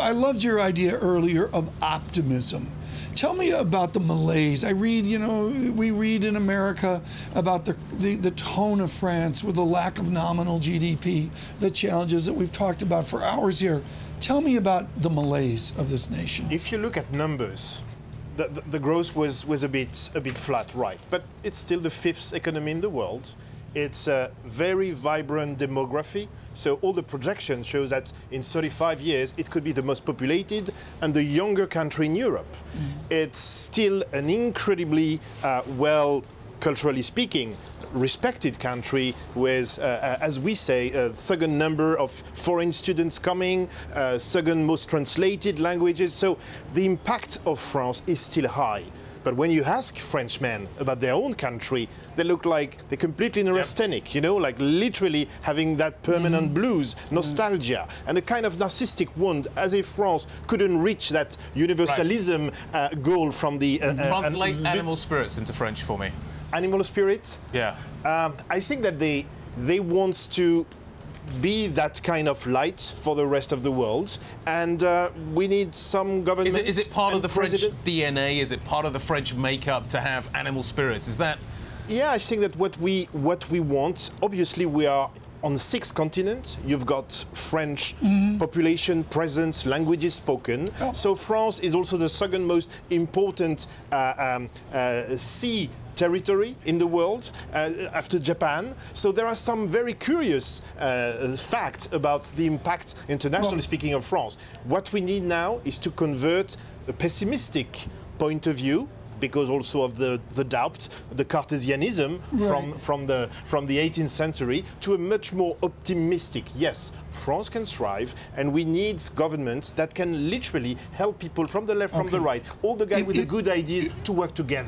I loved your idea earlier of optimism. Tell me about the malaise. I read, you know, we read in America about the, the, the, tone of France with the lack of nominal GDP, the challenges that we've talked about for hours here. Tell me about the malaise of this nation. If you look at numbers, the, the, the growth was, was a, bit, a bit flat, right? But it's still the fifth economy in the world. It's a very vibrant demography. So all the projections show that in 35 years it could be the most populated and the younger country in Europe. Mm. It's still an incredibly uh, well culturally speaking, respected country with, uh, uh, as we say, a second number of foreign students coming, uh, second most translated languages. So the impact of France is still high. But when you ask Frenchmen about their own country, they look like they're completely neurasthenic, yep. you know, like literally having that permanent mm. blues, nostalgia, mm. and a kind of narcissistic wound, as if France couldn't reach that universalism right. uh, goal from the... Uh, uh Translate animal spirits into French for me. Animal spirits? Yeah. Um, I think that they, they want to be that kind of light for the rest of the world. And uh, we need some government. Is it, is it part of the president? French DNA? Is it part of the French makeup to have animal spirits? Is that? Yeah, I think that what we what we want. Obviously, we are on six continents, you've got French mm -hmm. population, presence, languages spoken. Oh. So France is also the second most important uh, um, uh, sea territory in the world uh, after Japan. So there are some very curious uh, facts about the impact, internationally well, speaking, of France. What we need now is to convert a pessimistic point of view because also of the, the doubt, the Cartesianism right. from, from, the, from the 18th century to a much more optimistic, yes, France can thrive and we need governments that can literally help people from the left, okay. from the right, all the guys with the good ideas to work together.